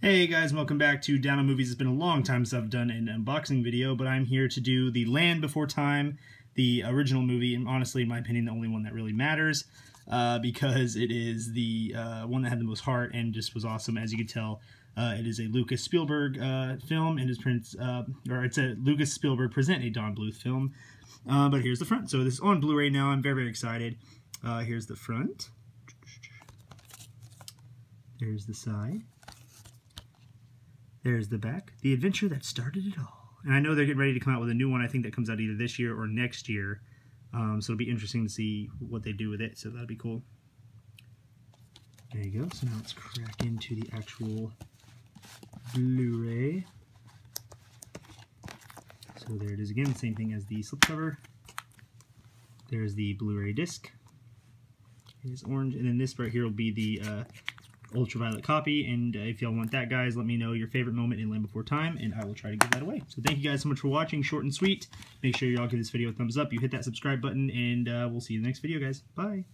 Hey guys, welcome back to Down on Movies. It's been a long time since I've done an unboxing video, but I'm here to do The Land Before Time, the original movie, and honestly, in my opinion, the only one that really matters, uh, because it is the uh, one that had the most heart and just was awesome. As you can tell, uh, it is a Lucas Spielberg uh, film, and it's, uh, or it's a Lucas Spielberg present a Don Bluth film. Uh, but here's the front. So this is on Blu-ray now. I'm very, very excited. here's the front. There's the side. There's the back. The adventure that started it all. And I know they're getting ready to come out with a new one. I think that comes out either this year or next year. Um, so it'll be interesting to see what they do with it. So that'll be cool. There you go. So now let's crack into the actual Blu-ray. So there it is again. Same thing as the slipcover. There's the Blu-ray disc. It is orange. And then this right here will be the uh, ultraviolet copy. And uh, if y'all want that, guys, let me know your favorite moment in Land Before Time, and I will try to give that away. So thank you guys so much for watching. Short and sweet. Make sure y'all give this video a thumbs up. You hit that subscribe button, and uh, we'll see you in the next video, guys. Bye.